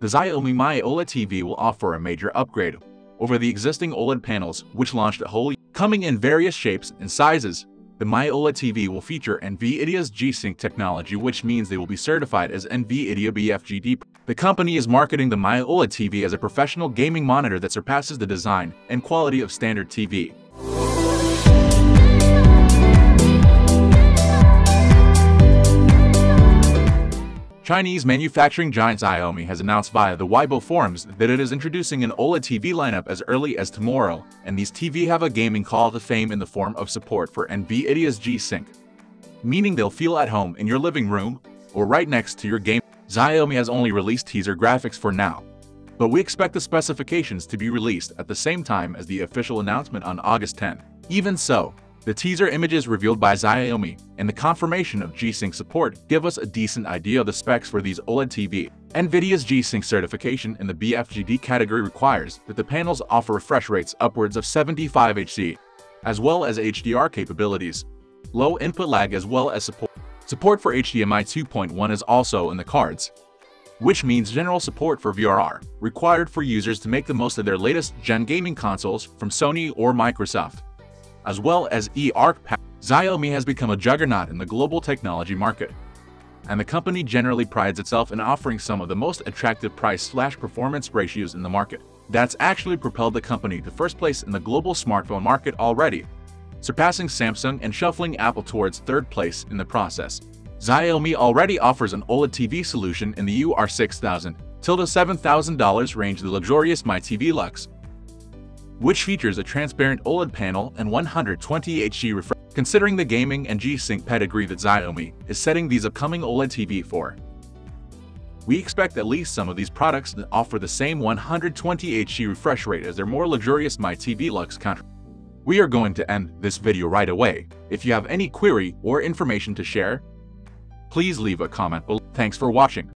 The Xiaomi Mi OLED TV will offer a major upgrade over the existing OLED panels, which launched a whole coming in various shapes and sizes. The Mi OLED TV will feature NVIDIA's G-Sync technology, which means they will be certified as NVIDIA BFGD. The company is marketing the Mi OLED TV as a professional gaming monitor that surpasses the design and quality of standard TV. Chinese manufacturing giant Xiaomi has announced via the Weibo forums that it is introducing an OLED TV lineup as early as tomorrow, and these TV have a gaming call to fame in the form of support for NVIDIA's G-Sync, meaning they'll feel at home in your living room or right next to your game. Xiaomi has only released teaser graphics for now, but we expect the specifications to be released at the same time as the official announcement on August 10. Even so, the teaser images revealed by Xiaomi and the confirmation of G-Sync support give us a decent idea of the specs for these OLED TV. NVIDIA's G-Sync certification in the BFGD category requires that the panels offer refresh rates upwards of 75 Hz, as well as HDR capabilities, low input lag as well as support. Support for HDMI 2.1 is also in the cards, which means general support for VRR, required for users to make the most of their latest gen gaming consoles from Sony or Microsoft as well as eARC Xiaomi has become a juggernaut in the global technology market, and the company generally prides itself in offering some of the most attractive price-slash-performance ratios in the market. That's actually propelled the company to first place in the global smartphone market already, surpassing Samsung and shuffling Apple towards third place in the process. Xiaomi already offers an OLED TV solution in the UR6000 till the $7,000 range the luxurious Mi TV Lux, which features a transparent OLED panel and 120 Hz refresh. Considering the gaming and G-Sync pedigree that Xiaomi is setting these upcoming OLED TV for, we expect at least some of these products to offer the same 120 Hz refresh rate as their more luxurious Mi TV Lux counter. We are going to end this video right away. If you have any query or information to share, please leave a comment below. Thanks for watching.